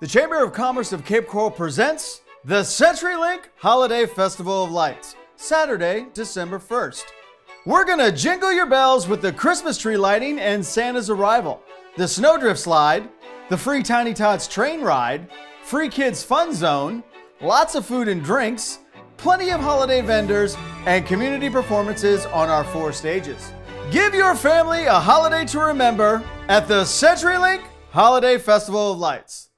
The Chamber of Commerce of Cape Coral presents the CenturyLink Holiday Festival of Lights, Saturday, December 1st. We're gonna jingle your bells with the Christmas tree lighting and Santa's arrival, the Snowdrift Slide, the free Tiny Tots train ride, free kids fun zone, lots of food and drinks, plenty of holiday vendors, and community performances on our four stages. Give your family a holiday to remember at the CenturyLink Holiday Festival of Lights.